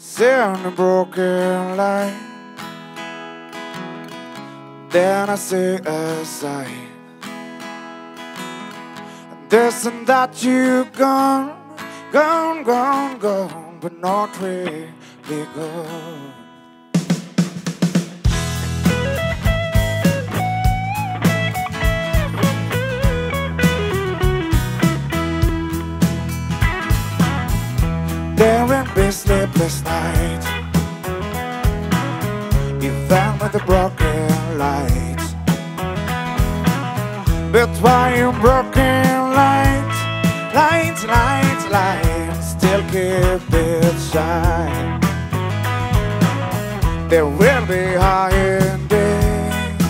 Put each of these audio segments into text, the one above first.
Send a broken line. Then I see a sign. This and that you gone, gone, gone, gone, but not really gone. There sleepless night. Even with the broken lights But why you broken lights Lights, lights, lights Still keep it shine. There will be higher days.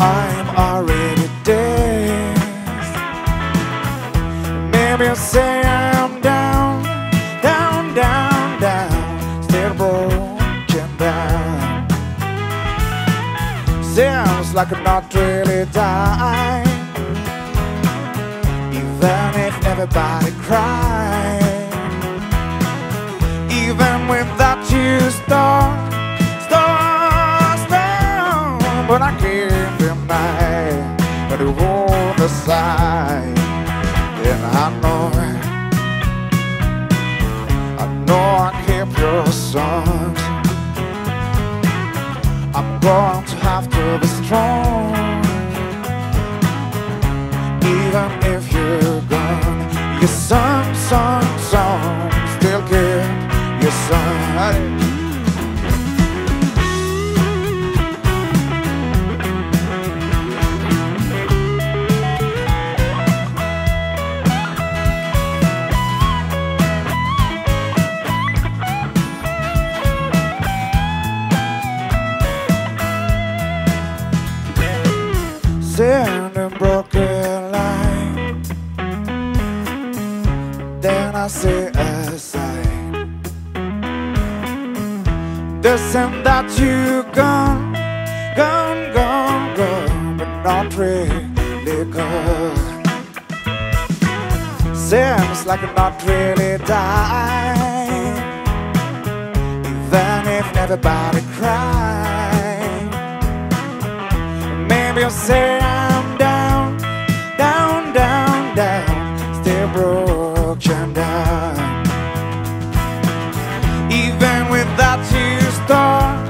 I'm already dazed Maybe you say like I'm not really dying, even if everybody cried Even without you, star, star, star, but I can't deny you hold the side. And I know, I know I keep your songs. I'm to have to be strong, even if you're gone. Your song, song, Send a broken line. Then I see a sign. The and that you gone, gone, gone, gone, but not really gone. Seems like I'm not really dying, even if everybody cries. Maybe you'll say down. Even without you, star,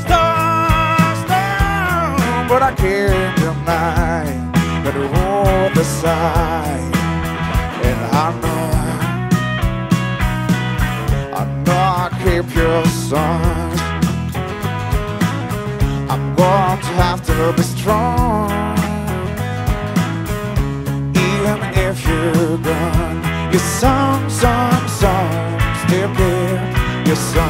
star, star, but I can't deny that hold the side, and I know, I know I keep your songs. I'm going to have to be strong song, song, song, still clear. Your song.